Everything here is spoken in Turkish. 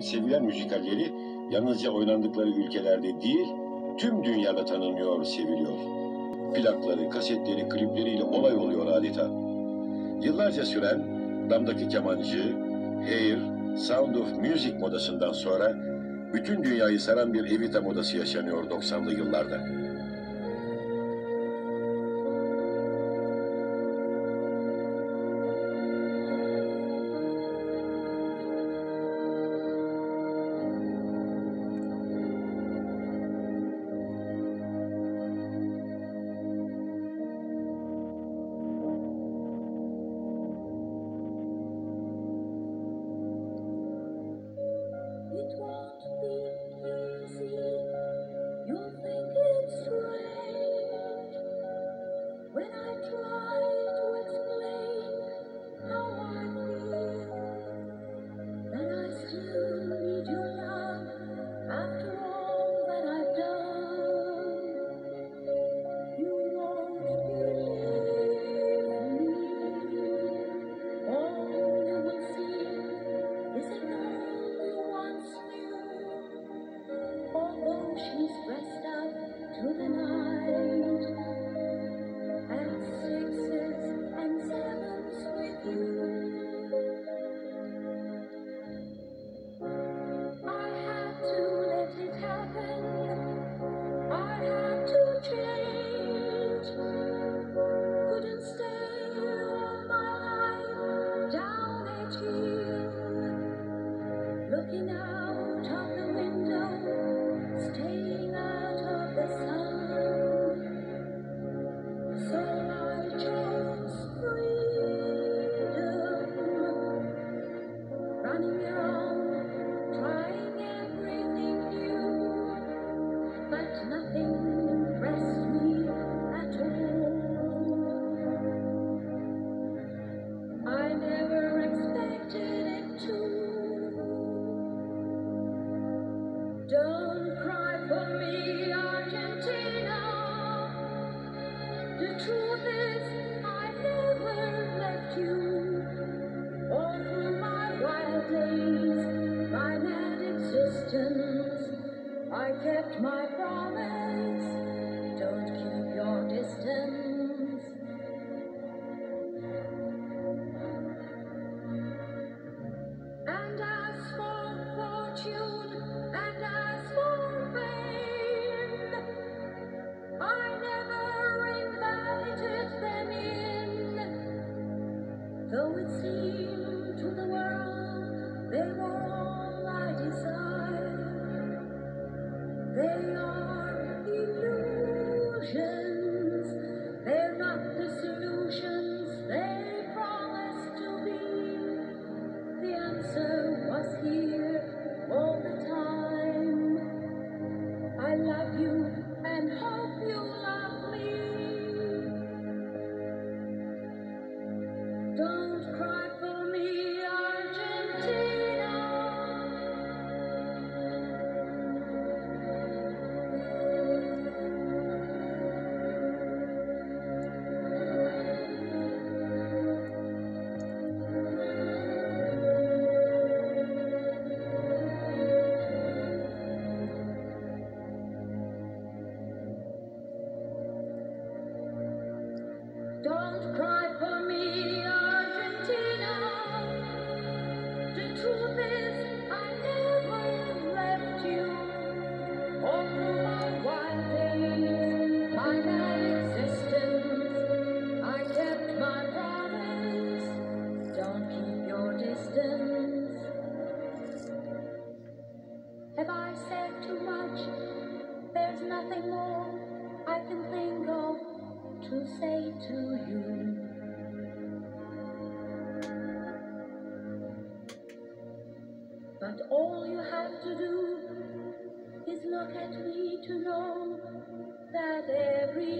Sevilen müzikalleri yalnızca oynandıkları ülkelerde değil, tüm dünyada tanınıyor, seviliyor. Plakları, kasetleri, klipleriyle olay oluyor adeta. Yıllarca süren Damdaki Kemancı, Hair, Sound of Music modasından sonra bütün dünyayı saran bir Evita modası yaşanıyor 90'lı yıllarda. Have I said too much? There's nothing more I can think of to say to you. But all you have to do is look at me to know that every